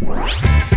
Música